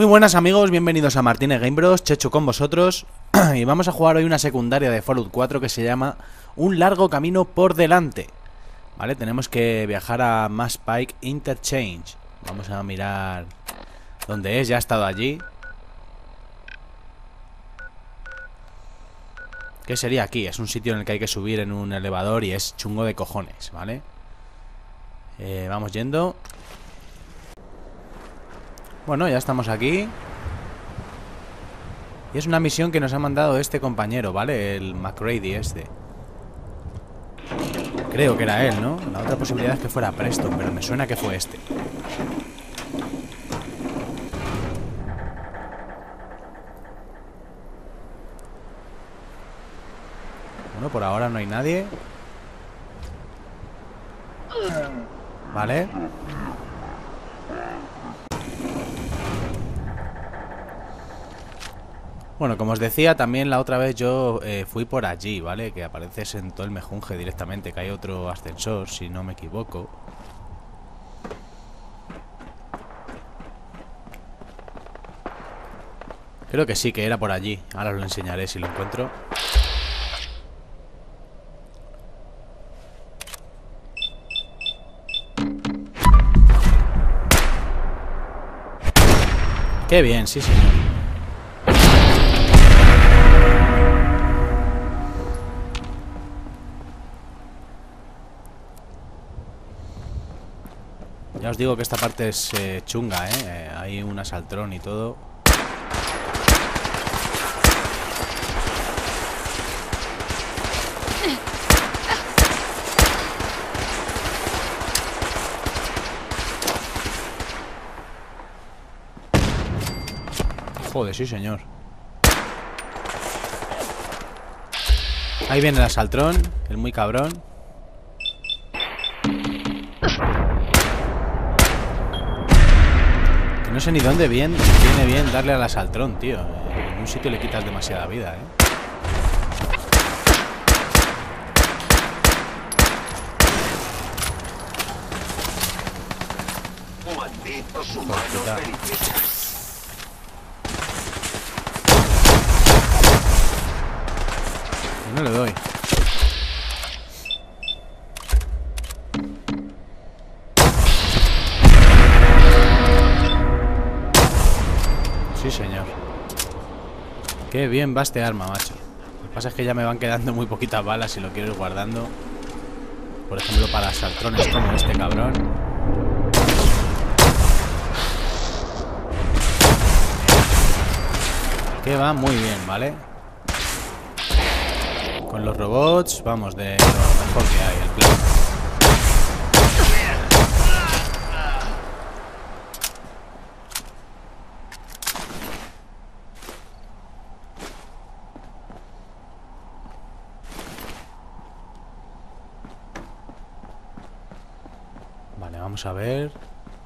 Muy buenas amigos, bienvenidos a Martínez Game Bros, Checho con vosotros. Y vamos a jugar hoy una secundaria de Fallout 4 que se llama Un largo camino por delante. Vale, tenemos que viajar a Mass Pike Interchange. Vamos a mirar dónde es, ya he estado allí. ¿Qué sería aquí? Es un sitio en el que hay que subir en un elevador y es chungo de cojones, ¿vale? Eh, vamos yendo bueno, ya estamos aquí. Y es una misión que nos ha mandado este compañero, ¿vale? El McCready este. Creo que era él, ¿no? La otra posibilidad es que fuera Preston Pero me suena que fue este. Bueno, por ahora no hay nadie. Vale Bueno, como os decía, también la otra vez yo eh, fui por allí, ¿vale? Que apareces en todo el mejunje directamente, que hay otro ascensor, si no me equivoco. Creo que sí, que era por allí. Ahora os lo enseñaré si lo encuentro. Qué bien, sí señor. Os digo que esta parte es eh, chunga, ¿eh? ¿eh? Hay un asaltrón y todo. Joder, sí señor. Ahí viene el asaltrón, el muy cabrón. No sé ni dónde bien viene bien darle al asaltrón, tío. En un sitio le quitas demasiada vida, ¿eh? No le doy. Qué bien va este arma, macho. Lo que pasa es que ya me van quedando muy poquitas balas y lo quiero ir guardando. Por ejemplo, para saltrones como este cabrón. Que va muy bien, ¿vale? Con los robots, vamos, de lo mejor que hay, el plan. Vamos a ver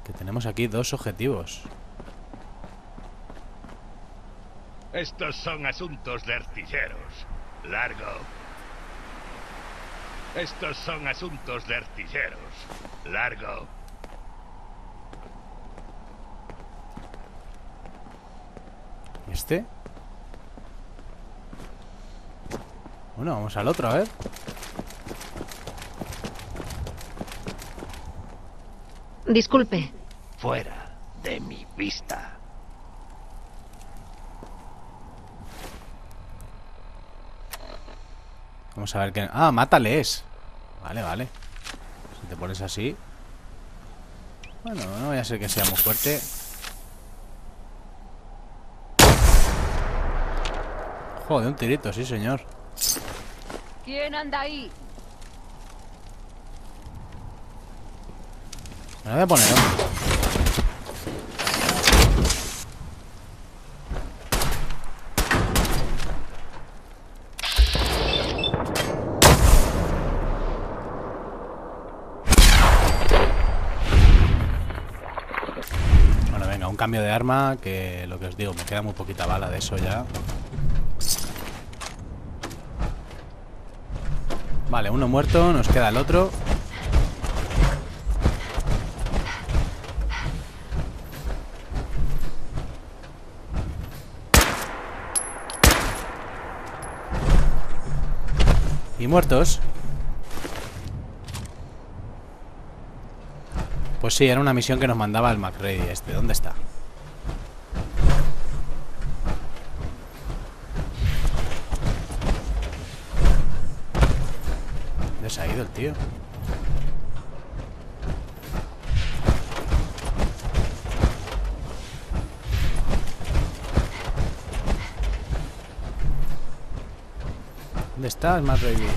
que tenemos aquí dos objetivos. Estos son asuntos de artilleros. Largo. Estos son asuntos de artilleros. Largo. ¿Y este? Bueno, vamos al otro, a ver. Disculpe. Fuera de mi vista. Vamos a ver qué... Ah, mátales. Vale, vale. Si te pones así... Bueno, no voy a ser que sea muy fuerte. Joder, un tirito, sí, señor. ¿Quién anda ahí? Me lo voy a poner, Bueno, venga, un cambio de arma Que lo que os digo, me queda muy poquita bala de eso ya. Vale, uno muerto, nos queda el otro Y muertos. Pues sí, era una misión que nos mandaba el McRae este. ¿Dónde está? ¿Dónde se ha ido el tío? ¿Dónde estás, McRae?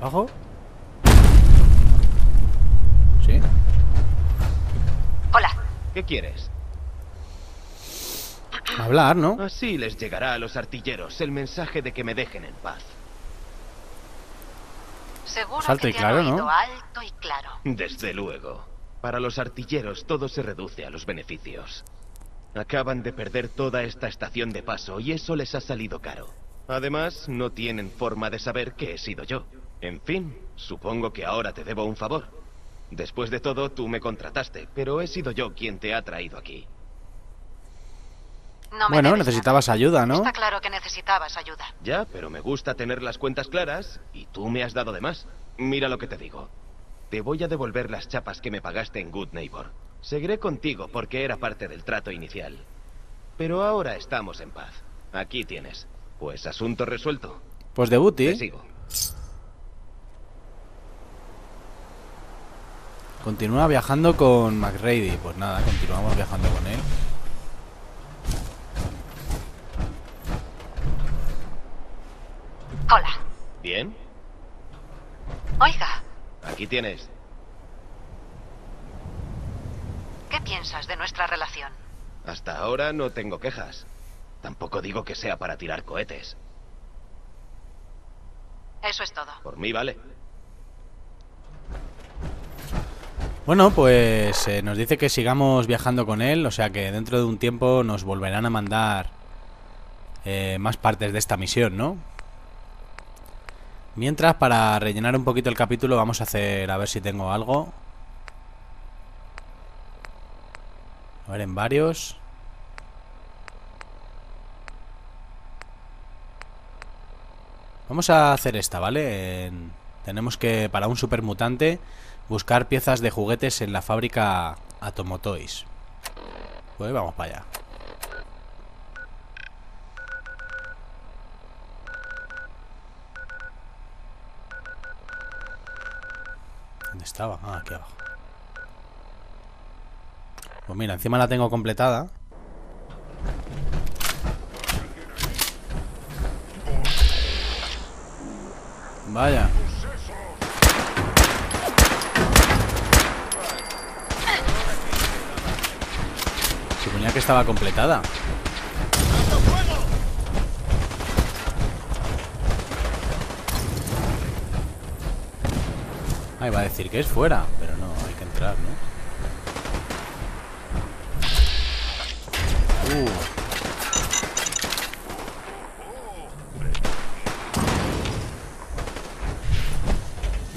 ¿Abajo? ¿Sí? Hola. ¿Qué quieres? Hablar, ¿no? Así les llegará a los artilleros el mensaje de que me dejen en paz. Seguro Salto que y te claro, han ¿no? alto y claro. Desde luego. Para los artilleros todo se reduce a los beneficios. Acaban de perder toda esta estación de paso y eso les ha salido caro. Además, no tienen forma de saber que he sido yo. En fin, supongo que ahora te debo un favor. Después de todo, tú me contrataste, pero he sido yo quien te ha traído aquí. No me Bueno, necesitabas ayuda. ¿no? Está claro que necesitabas ayuda. Ya, pero me gusta tener las cuentas claras y tú me has dado de más. Mira lo que te digo. Te voy a devolver las chapas que me pagaste en Good Neighbor. Seguiré contigo porque era parte del trato inicial. Pero ahora estamos en paz. Aquí tienes. Pues asunto resuelto. Pues de Te Booty. sigo. Continúa viajando con McRady. Pues nada, continuamos viajando con él. Hola. ¿Bien? Oiga, Aquí tienes. ¿qué piensas de nuestra relación? Hasta ahora no tengo quejas. Tampoco digo que sea para tirar cohetes. Eso es todo. Por mí vale. Bueno, pues eh, nos dice que sigamos viajando con él. O sea que dentro de un tiempo nos volverán a mandar eh, más partes de esta misión, ¿no? Mientras, para rellenar un poquito el capítulo, vamos a hacer a ver si tengo algo. A ver, en varios. Vamos a hacer esta, ¿vale? En- Tenemos que, para un supermutante, buscar piezas de juguetes en la fábrica Atomotoys. Pues vamos para allá. ¿Dónde estaba? Ah, aquí abajo. Pues mira, encima la tengo completada. Vaya. Suponía que estaba completada. Ah, iba a decir que es fuera, pero no, hay que entrar, ¿no? Uh.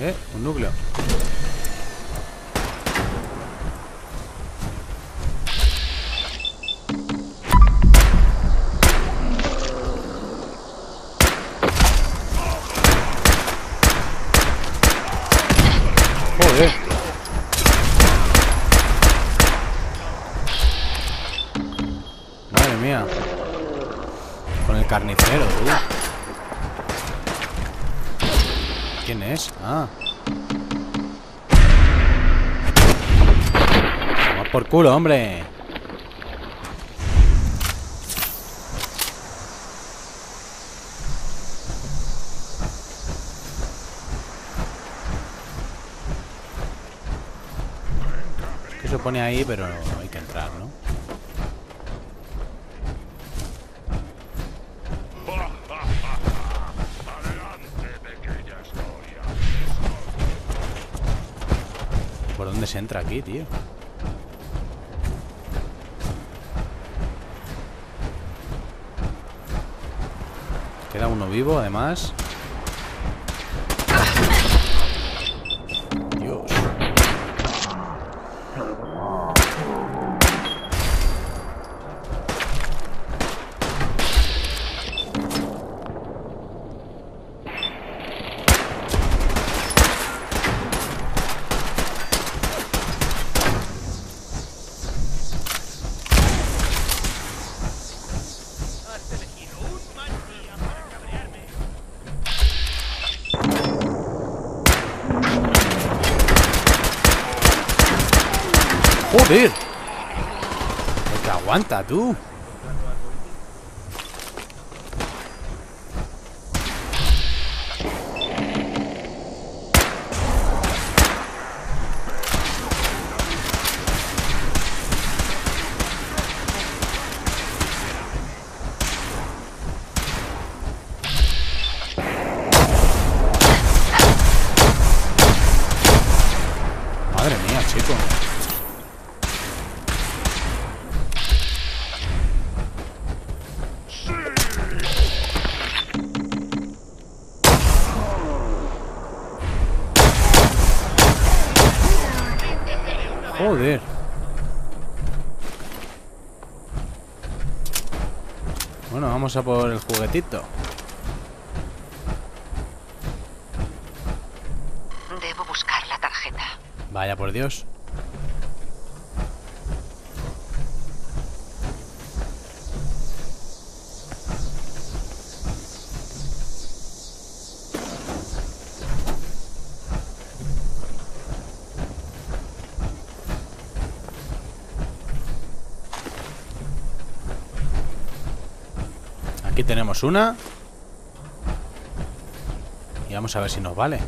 Eh, un núcleo. Madre mía. Con el carnicero, tú. ¿Quién es? Ah. Vamos por culo, hombre. Que se pone ahí, pero hay que entrar, ¿no? ¿Por dónde se entra aquí, tío? Queda uno vivo, además. Aguanta, tú. Bueno, vamos a por el juguetito. Debo buscar la tarjeta. Vaya por Dios. Una. Y vamos a ver si nos vale.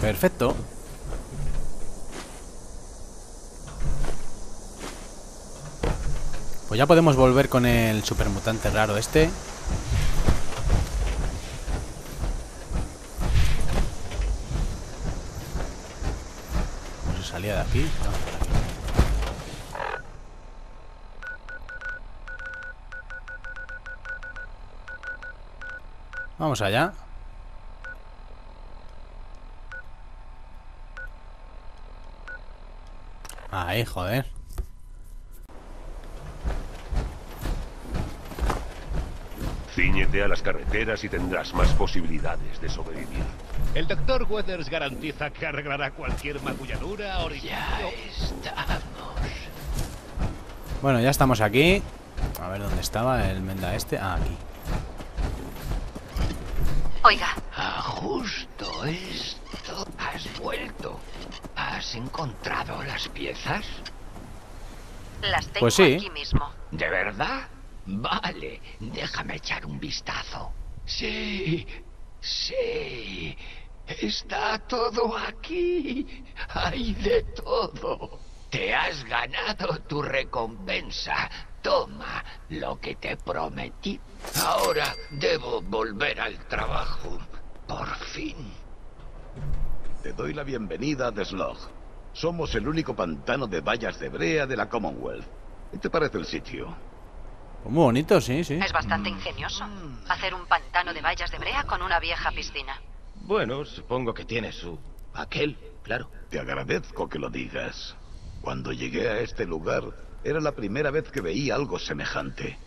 Perfecto. Pues ya podemos volver con el supermutante raro este. ¿Cómo se salía de Vamos allá. Ahí, joder. Cíñete a las carreteras y tendrás más posibilidades de sobrevivir. El doctor Weathers garantiza que arreglará cualquier magulladura o Bueno, ya estamos aquí. A ver dónde estaba el menda este. Ah, aquí. Oiga, Ah, justo esto. Has vuelto. ¿Has encontrado las piezas? las tengo Pues sí. aquí mismo. ¿De verdad? Vale, déjame echar un vistazo. Sí, sí. Está todo aquí. Hay de todo. Te has ganado tu recompensa. Toma lo que te prometí. Ahora debo volver al trabajo. Por fin. Te doy la bienvenida a The Slog. Somos el único pantano de vallas de brea de la Commonwealth. ¿Qué te parece el sitio? Muy bonito, sí, sí. Es bastante ingenioso. Hacer un pantano de vallas de brea con una vieja piscina. Bueno, supongo que tiene su... aquel, claro. Te agradezco que lo digas. Cuando llegué a este lugar, era la primera vez que veía algo semejante.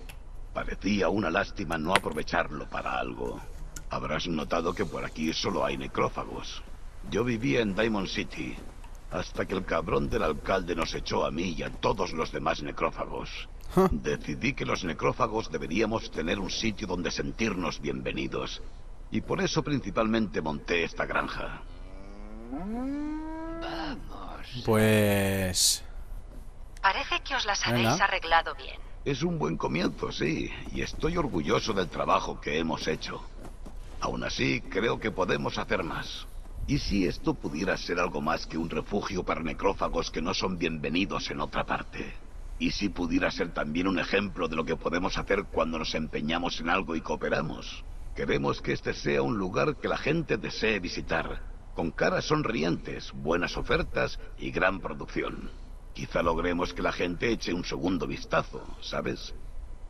Parecía una lástima no aprovecharlo para algo. Habrás notado que por aquí solo hay necrófagos. Yo vivía en Diamond City, hasta que el cabrón del alcalde nos echó a mí y a todos los demás necrófagos. Decidí que los necrófagos deberíamos tener un sitio donde sentirnos bienvenidos. Y por eso principalmente monté esta granja. Pues... Parece que os las habéis Venga. arreglado bien. Es un buen comienzo, sí, y estoy orgulloso del trabajo que hemos hecho. Aún así, creo que podemos hacer más. ¿Y si esto pudiera ser algo más que un refugio para necrófagos que no son bienvenidos en otra parte? ¿Y si pudiera ser también un ejemplo de lo que podemos hacer cuando nos empeñamos en algo y cooperamos? Queremos que este sea un lugar que la gente desee visitar, con caras sonrientes, buenas ofertas y gran producción. Quizá logremos que la gente eche un segundo vistazo, ¿sabes?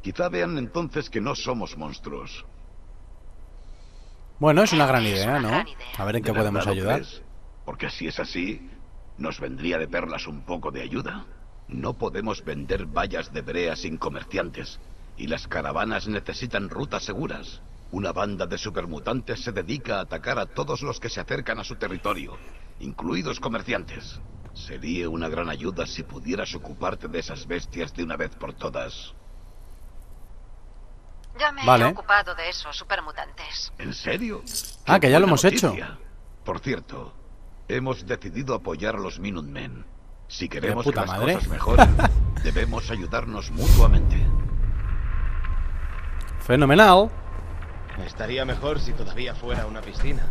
Quizá vean entonces que no somos monstruos. Bueno, es una gran idea, ¿no? A ver en qué ¿De verdad podemos ayudar. crees? Porque si es así, nos vendría de perlas un poco de ayuda. No podemos vender vallas de brea sin comerciantes, y las caravanas necesitan rutas seguras. Una banda de supermutantes se dedica a atacar a todos los que se acercan a su territorio, incluidos comerciantes. Sería una gran ayuda si pudieras ocuparte de esas bestias de una vez por todas. Ya me Vale. he ocupado de esos supermutantes. ¿En serio? Ah, ¡Qué que ya lo hemos hecho. Por cierto, hemos decidido apoyar a los Minutemen. Si queremos que las madre. cosas mejoren, debemos ayudarnos mutuamente. Fenomenal. Estaría mejor si todavía fuera una piscina.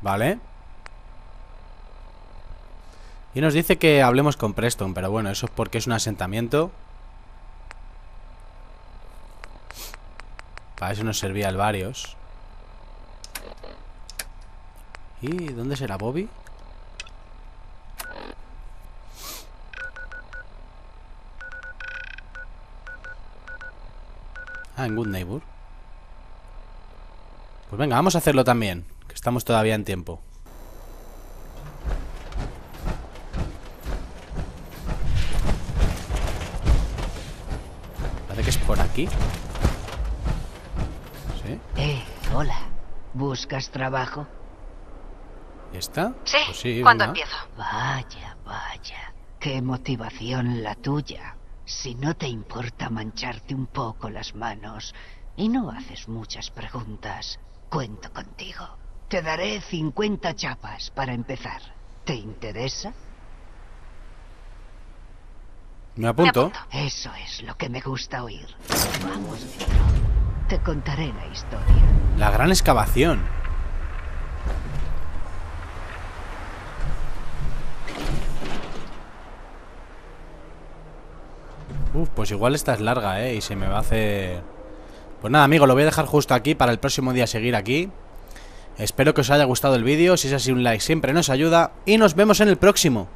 Vale. Y nos dice que hablemos con Preston, pero bueno, eso es porque es un asentamiento. Para eso nos servía el varios. ¿Y dónde será Bobby? Ah, en Good Neighbor. Pues venga, vamos a hacerlo también, que estamos todavía en tiempo. Parece que es por aquí. ¿Sí? Eh, hola. ¿Buscas trabajo? ¿Y está? Sí, Pues sí, ¿cuándo venga. empiezo? Vaya, vaya. Qué motivación la tuya. Si no te importa mancharte un poco las manos y no haces muchas preguntas, cuento contigo. Te daré 50 chapas para empezar. ¿Te interesa? Me apunto. apunto. Eso es lo que me gusta oír. Vamos dentro. Te contaré la historia. La gran excavación. Pues igual esta es larga, ¿eh? Y se me va a hacer... Pues nada, amigo, lo voy a dejar justo aquí para el próximo día seguir aquí. Espero que os haya gustado el vídeo. Si es así, un like siempre nos ayuda. Y nos vemos en el próximo.